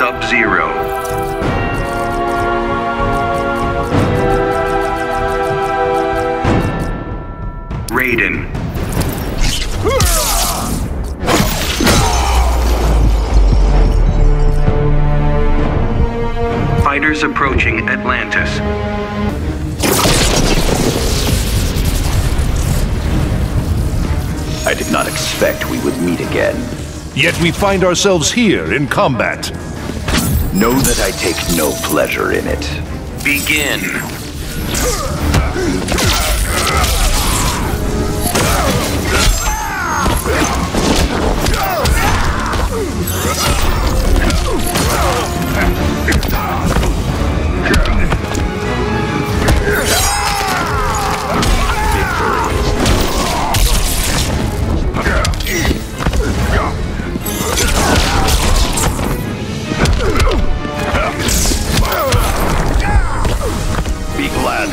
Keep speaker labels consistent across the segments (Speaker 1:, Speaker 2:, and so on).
Speaker 1: Sub-Zero. Raiden. Fighters approaching Atlantis.
Speaker 2: I did not expect we would meet again.
Speaker 3: Yet we find ourselves here in combat.
Speaker 2: Know that I take no pleasure in it.
Speaker 1: Begin.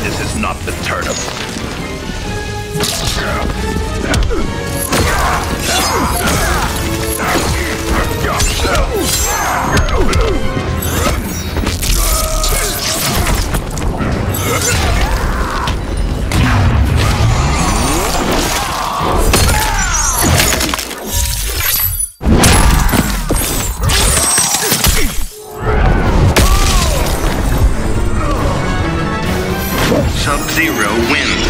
Speaker 2: This is not the turnip.
Speaker 1: zero wins.